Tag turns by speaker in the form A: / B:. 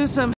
A: lose some